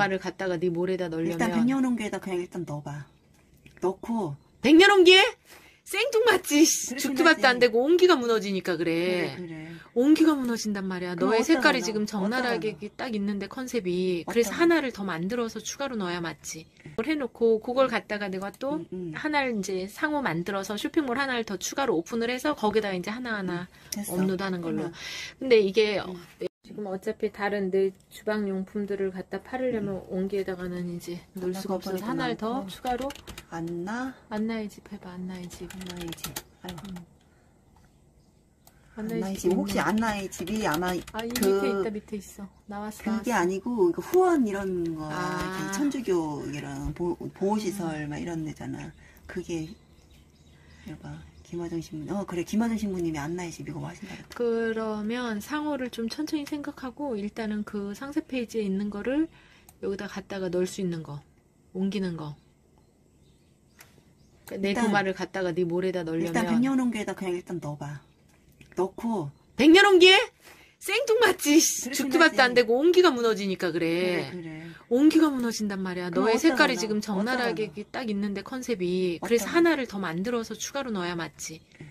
도마를 갖다가 네 몰에다 넣으려면 일단 백년홍기에다 그냥 일단 넣어봐. 넣고 백년홍기에 생뚱 맞지 그렇긴 죽도 밥도 안. 되고 온기가 무너지니까 그래 그래. 그래. 온기가 무너진단 말이야. 너의 색깔이 넣어? 지금 적나라하게 딱 있는데 컨셉이 그래서 어디다 하나를 더 만들어서 추가로 넣어야 맞지. 그걸 해놓고 그걸 갖다가 내가 또 음, 음. 하나를 이제 상호 만들어서 쇼핑몰 하나를 더 추가로 오픈을 해서 거기다가 이제 하나하나 됐어. 업로드하는 걸로. 음. 근데 이게 어, 음. 지금 어차피 다른 내 주방 용품들을 갖다 팔으려면 온기에다가는 이제 놓을 수가 없어서 버리고 하나를 더 많고. 추가로 안나 안나의 집 해봐 안나의 집. 안나의 집. 아유, 안나의 안나의 집 집. 혹시 안나의 집이 아마 아, 이 그- 밑에 있다, 밑에 있어. 나왔어. 그게 나왔어. 아니고 이거 후원 이런 거 아. 이렇게 천주교 이런 보, 보호시설 막 이런 데잖아. 그게 여봐 김화정 신부. 어 그래 김화정 신부님이 안나의 집 이거 하신다. 그러면 상호를 좀 천천히 생각하고 일단은 그 상세 페이지에 있는 거를 여기다 갖다가 넣을 수 있는 거. 옮기는 거. 그러니까 내 일단- 도마를 갖다가 네 몰에다 넣으려면 일단 백년홍기에다 그냥 일단 넣어봐. 넣고 백년홍기에 생뚱맞지 그렇긴 죽도 밥도 안. 되고 온기가 무너지니까 그래 그래. 그래. 온기가 무너진단 말이야. 너의 색깔이? 지금 적나라하게? 딱 있는데 컨셉이 그래서 하나를 더 만들어서 추가로 넣어야 맞지. 안나?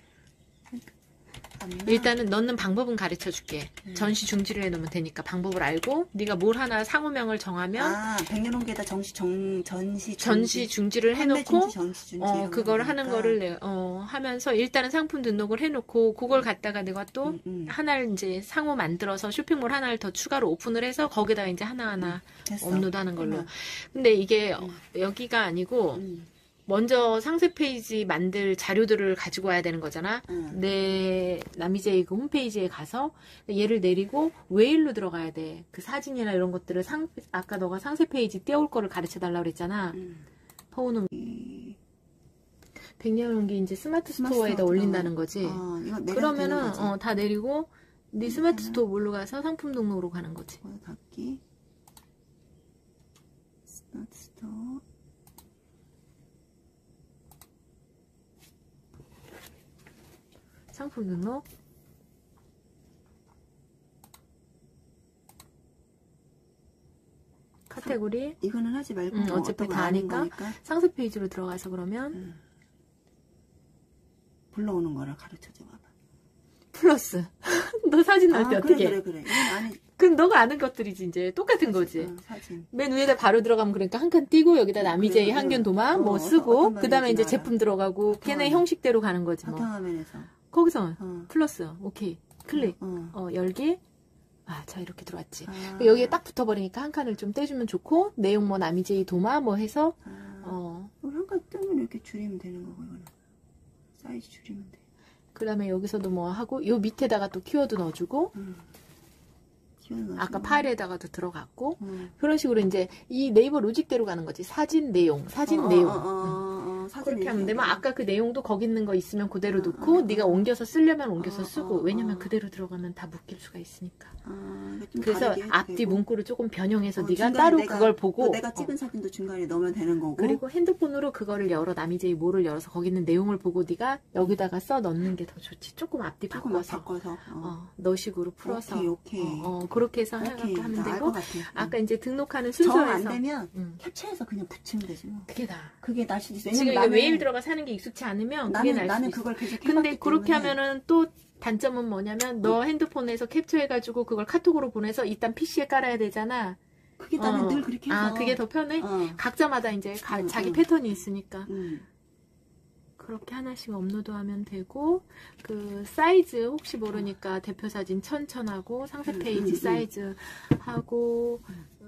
일단은 넣는 방법은 가르쳐 줄게. 음. 전시 중지를 해놓으면 되니까 방법을 알고 네가 뭘 하나 상호명을 정하면 아 백년홍기에다 정시 정 전시 전시 중지를 판매 해놓고 중지, 전시 중지 어 그걸 거 하는 보니까. 거를 내, 어 하면서 일단은 상품 등록을 해놓고 그걸 갖다가 내가 또 음, 음. 하나를 이제 상호 만들어서 쇼핑몰 하나를 더 추가로 오픈을 해서 거기다 이제 하나하나 됐어. 업로드하는 걸로. 음. 근데 이게 어, 음. 여기가 아니고 음. 먼저 상세 페이지 만들 자료들을 가지고 와야 되는 거잖아. 음. 내 남이제이 그 홈페이지에 가서 얘를 내리고 웨일로 들어가야 돼. 그 사진이나 이런 것들을 상 아까 너가 상세 페이지 퍼올 거를 가르쳐 달라고 그랬잖아. 음. 퍼오는 이- 백년옹기 이제 스마트 스마트 스토어에다 스토어. 올린다는 거지. 어, 내려도 되는 그러면은 거지. 어, 다 내리고 네 스마트 스토어 뭘로 가서 상품 등록으로 가는 거지. 거기 닫기 스마트 스토어 상품 등록. 카테고리 이거는 하지 말고 음, 뭐 어차피 다 아니까. 상세 페이지로 들어가서 그러면 음. 불러오는 거를 가르쳐 줘 봐봐 플러스. 너 사진 나올 때 아, 어떻게? 그래 그래 그래 아니 그럼 너가 아는 것들이지 이제 똑같은 거지. 어, 사진 맨 위에다 바로 들어가면 그러니까 한 칸 띄고 여기다 남이제이 그래, 그래. 도마 어, 뭐 쓰고 그 다음에 이제. 제품 들어가고 걔네. 형식대로 가는 거지 뭐. 바탕화면에서 거기서 어, 플러스 오케이. 클릭. 어. 어. 열기 아 자 이렇게 들어왔지. 아, 여기에 딱 붙어버리니까 한 칸을 좀 떼주면 좋고 내용 뭐 남이제이 도마 뭐 해서 아, 어. 한칸 뜨면 이렇게 줄이면 되는 거고 이거는. 사이즈 줄이면 돼. 그 다음에 여기서도 뭐 하고 요 밑에다가 또 키워드 넣어주고 음. 아까 파일에다가도 들어갔고 음. 그런 식으로 이제 이 네이버 로직대로 가는 거지. 사진 내용 사진 어, 내용. 어, 어, 어, 어, 사진 그렇게 하면 되면. 아까 그 내용도 거기 있는 거 있으면 그대로 어, 넣고 어, 네가 어. 옮겨서 쓰려면 옮겨서 어, 쓰고 어, 왜냐면 어. 그대로 들어가면 다 묶일 수가 있으니까 아, 그래서 앞뒤 되고. 문구를 조금 변형해서 어, 네가 따로 내가- 그걸 보고 또 내가 어. 찍은 사진도 중간에 넣으면 되는 거고 그리고 핸드폰으로 그거를 열어 남이제이 뭐를 열어서 거기 있는 내용을 보고 네가 여기다가 써 넣는 게 더 좋지 조금 앞뒤 조금만 바꿔서 바꿔서 어. 어, 너식으로 풀어서 오케이, 오케이. 어, 어, 그렇게 해서 오케이 하면 되고 아까 이제 등록하는 순서에서 되면 음, 캡처해서 그냥 붙이면 되지 뭐 그게 다 그게 있어 지금 왜냐면 이게 나는 웨일 들어가서 하는 게 익숙치 않으면 그게 나는 날 나는 그걸 계속 근데 그렇게 때문에 하면은 또 단점은 뭐냐면 너 핸드폰에서 캡처해가지고 그걸 카톡으로 보내서 일단 PC에 깔아야 되잖아. 그게 나는 어. 늘 그렇게 해서 아 그게 더 편해? 어. 각자마다 이제 가- 응, 자기 응. 패턴이 있으니까 음. 그렇게 하나씩 업로드하면 되고 그 사이즈 혹시 모르니까 대표 사진 천천하고 상세 응, 페이지 응, 응. 사이즈 하고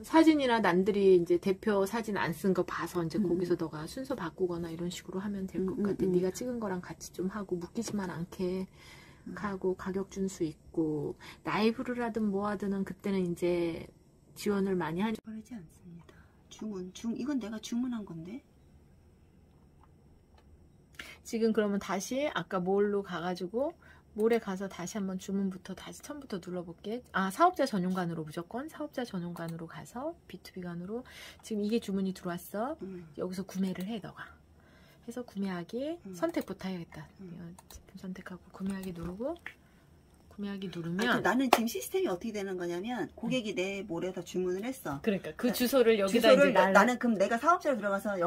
사진이나 남들이 이제 대표 사진 안 쓴 거 봐서 이제 응, 거기서 너가 순서 바꾸거나 이런 식으로 하면 될것 응, 응, 같아. 응. 네가 찍은 거랑 같이 좀 하고 묶이지만 않게 하고 가격 준수 있고 라이브를 하든 뭐 하든 그때는 이제 지원을 많이 하니 빠르지 않습니다 주문 중 이건 내가 주문한 건데 지금 그러면 다시 아까 몰로 가가지고 몰에 가서 다시 한번 주문부터 다시 처음부터 눌러볼게. 아 사업자 전용관으로 무조건 사업자 전용관으로 가서 B2B관으로 지금 이게 주문이 들어왔어. 음. 여기서 구매를 해 너가. 해서 구매하기 음. 선택부터 해야겠다. 음. 제품 선택하고 구매하기 누르고 구매하기 아, 그 누르면 나는 지금 시스템이 어떻게 되는 거냐면 고객이 내 몰에다 주문을 했어. 그러니까 그 주소를 여기다 주소를 날 나는 그럼 내가 사업자로 들어가서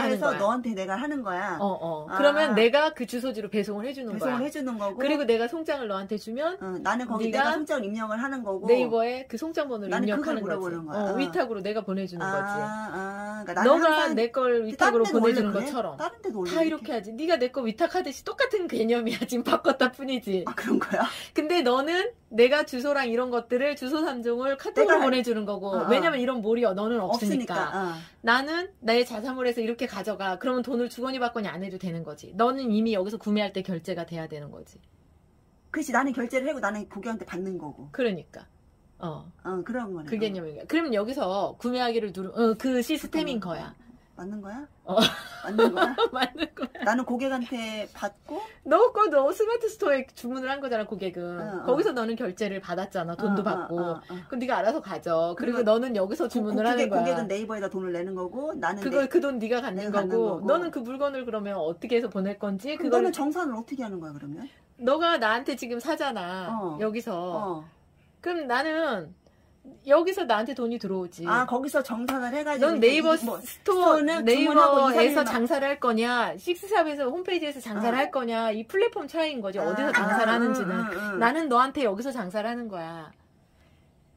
하는 해서. 너한테 내가 하는 거야. 어, 어. 아. 그러면 내가 그 주소지로 배송을 해주는 배송을 거야. 해주는 거고. 그리고 내가 송장을 너한테 주면 어, 나는 거기 내가 송장을 입력을 하는 거고. 네이버에 그 송장 번호를 입력하는 거지. 거야. 어, 어. 위탁으로 내가 보내주는 아, 거지. 아, 그러니까 너가 내 걸 위탁으로 보내주는 그래? 것처럼 다른 데도 다 이렇게 하지. 네가 내 거 위탁하듯이 똑같은 개념이야. 지금 바꿨다 뿐이지. 아 그런 거야? 근데 너는 내가 주소랑 이런 것들을 주소 3종을 카톡으로 보내주는 거고 어, 어. 왜냐면 이런 몰이 너는 없으니까. 없으니까. 어. 나는 나의 자사몰에서 이렇게 가져가. 그러면 돈을 주거니 받거니 안 해도 되는 거지. 너는 이미 여기서 구매할 때 결제가 돼야 되는 거지. 그렇지 나는 결제를 하고 나는 고객한테 받는 거고. 그러니까. 어, 어 그런 거네. 그 개념이야. 그러면 여기서 구매하기를 누르, 어, 그 시스템인. 거야. 맞는 거야? 어. 맞는 거야? 맞는 거야. 나는 고객한테 받고 너 거 너 스마트 스토어에 주문을 한 거잖아, 고객은. 어, 어. 거기서 너는 결제를 받았잖아, 돈도 어, 받고. 어, 어, 어. 그럼 네가 알아서 가져. 그리고 그리고 너는 여기서 주문을 고, 하는 거야. 고객은 네이버에다 돈을 내는 거고 나는 그걸 내, 그돈 네가 갖는 거고, 갖는 거고. 너는 그 물건을 그러면 어떻게 해서 보낼 건지 그럼 너는 정산을 어떻게 하는 거야 그러면? 너가 나한테 지금 사잖아 어. 여기서 어. 그럼 나는 여기서 나한테 돈이 들어오지 아 거기서 정산을 해가지고 넌 네이버 이- 뭐 스토어 스토어는 네이버에서 장사를 할 거냐 식스샵에서 홈페이지에서 장사를 어. 할 거냐 이 플랫폼 차이인 거지 아, 어디서 아, 장사를 아, 하는지는 응, 응, 응. 나는 너한테 여기서 장사를 하는 거야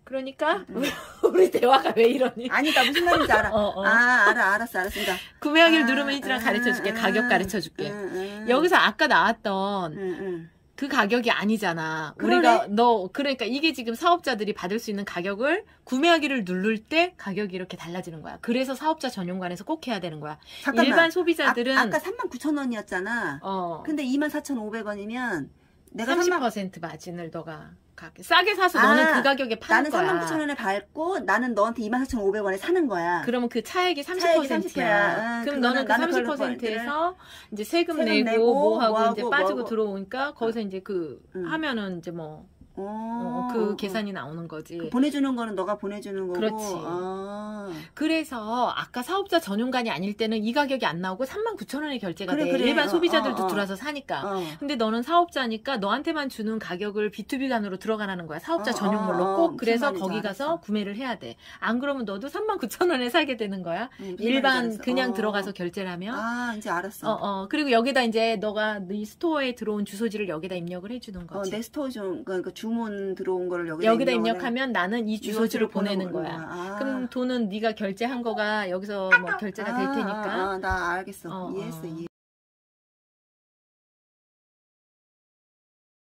그러니까 응, 응. 우리 대화가 왜 이러니 아니 나 무슨 말인지 알아. 어, 어. 아 알아 알았어. 그러니까 구매하기를 아, 누르면 희진아 아, 가르쳐 줄게 아, 가격 가르쳐 줄게 응, 응. 여기서 아까 나왔던. 그 가격이 아니잖아. 그러네. 우리가 너 그러니까 이게 지금 사업자들이 받을 수 있는 가격을 구매하기를 누를 때 가격이 이렇게 달라지는 거야. 그래서 사업자 전용관에서 꼭 해야 되는 거야. 잠깐만. 일반 소비자들은 아, 아까 39,000원이었잖아. 어 근데 24,500원이면 내가 3만 30% 마진을 너가 싸게 사서 아, 너는 그 가격에 파는 나는 거야. 39,000원에 받고 나는 너한테 24,500원에 사는 거야. 그러면 그 차액이 차액이 30%야. 30%야. 응, 그럼 너는 그 나는 그걸로 30%에서 이제 세금, 세금 내고, 내고, 뭐 하고 뭐 이제 하고, 빠지고 뭐 하고. 들어오니까 거기서 이제 그 응. 하면은 이제 뭐 그 어, 계산이 나오는 거지. 그 보내주는 거는 너가 보내주는 거고. 그렇지. 아. 그래서 아까 사업자 전용관이 아닐 때는 이 가격이 안 나오고 39,000원에 결제가 그래, 돼. 그래. 일반 어, 소비자들도 어, 어. 들어와서 사니까. 어. 근데 너는 사업자니까 너한테만 주는 가격을 B2B 간으로 들어가라는 거야. 사업자 어, 전용물로 어, 어. 꼭. 그래서 거기 알았어. 가서 구매를 해야 돼. 안 그러면 너도 39,000원에 사게 되는 거야. 응, 무슨 일반 알았어. 그냥 어. 들어가서 결제를 하면. 아, 이제 알았어. 어, 어. 그리고 여기다 이제 너가 네 스토어에 들어온 주소지를 여기다 입력을 해주는 어, 거지. 내 스토어 좀, 그, 그 주문 들어온 거를 여기다, 여기다. 입력하면 나는 이 주소지를 보내는 거야. 아. 그럼 돈은 네가 결제한 거가 여기서 뭐 결제가 될 아, 테니까. 아, 아, 나 알겠어. 어, 이해했어, 어. 이해.